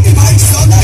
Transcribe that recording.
big bike só